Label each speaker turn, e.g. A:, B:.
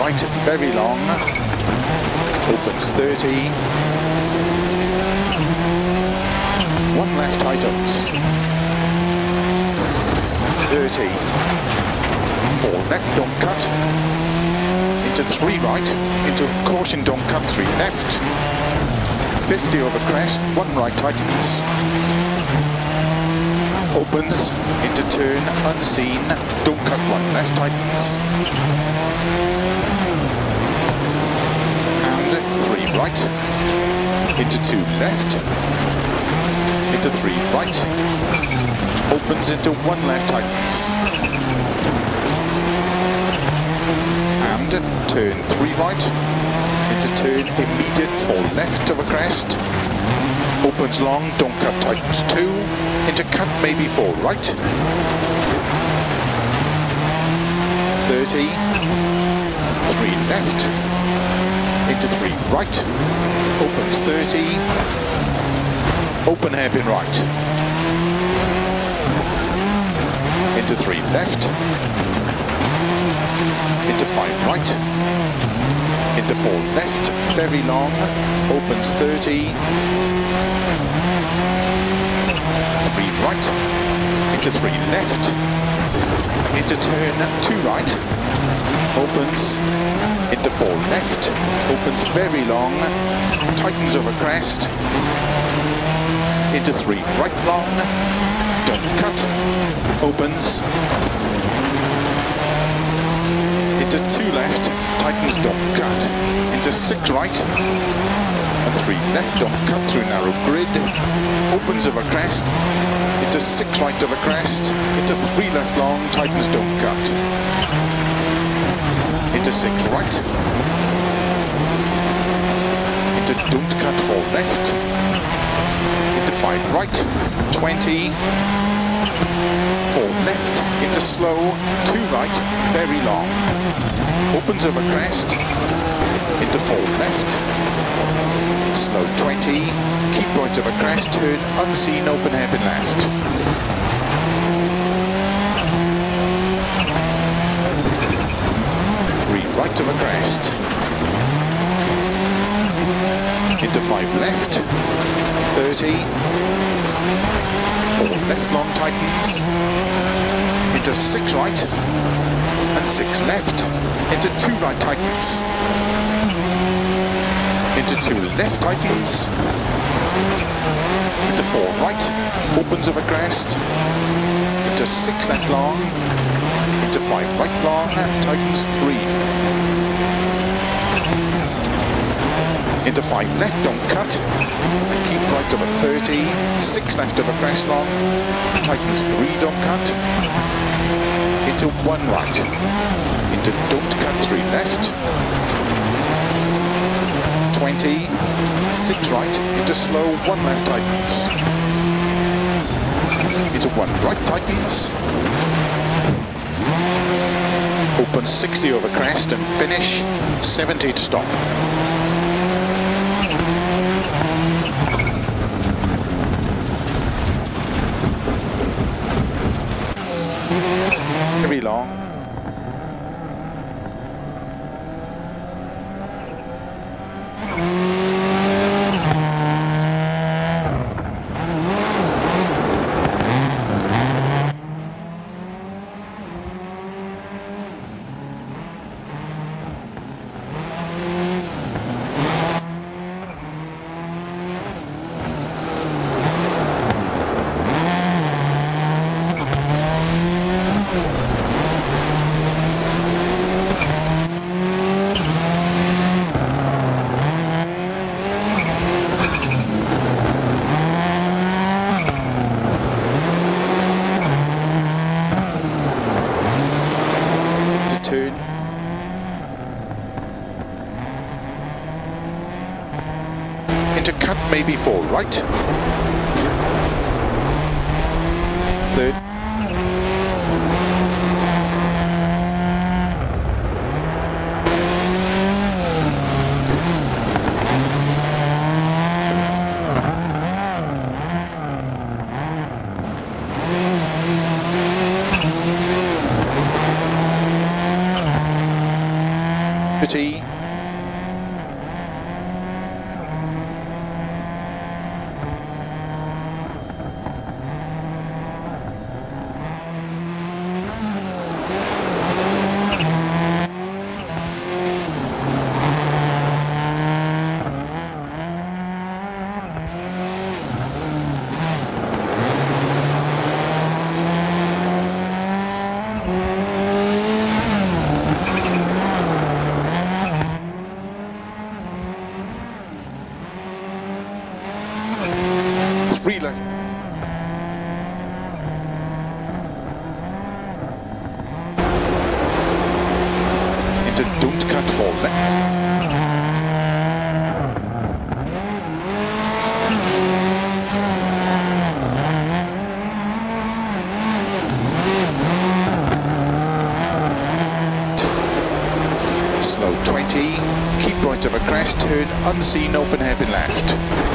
A: right, very long. Opens 30. One left tightens. 30. Four left, don't cut. Into three right. Into caution, don't cut. Three left. 50 over crest. One right tightens opens into turn unseen. Don't cut one. Left tightens. And three right. Into two left. Into three right. Opens into one left tightens. And turn three right. Into turn immediate four left of a crest opens long, don't cut tightens two, into cut maybe four. Right, 30, three left, into three. Right, opens 30, open hairpin right, into three left, into five right, into four left, very long, opens 30, three right, into three left, into turn two right, opens, into four left, opens very long, tightens over crest, into three right long, don't cut, opens, into two left, tightens don't cut, into six right, and three left, don't cut through narrow grid, opens over crest, into six right of a crest, into three left long, tightens don't cut, into six right, into don't cut four left, into five right, 20, four left, into slow, two right, very long, opens over crest, into four left, slow 20, keep right of a crest, turn unseen, open hairpin left. Right of a crest, into five left, 30, four left long tightens, into six right, and six left, into two right tightens, into two left tightens, into four right, opens a crest, into six left long, into five right long, tightens three, into five left, don't cut, and keep right a 30, six left of a crest long, tightens three, don't cut, into one right, into don't cut three left, 20, six right, into slow, one left tightens, into one right tightens, open 60 over crest and finish, 70 to stop. Long. to cut maybe four right. Third. Liberty. Don't cut four left. Slow 20, keep right of a crest, turn unseen, open hairpin left.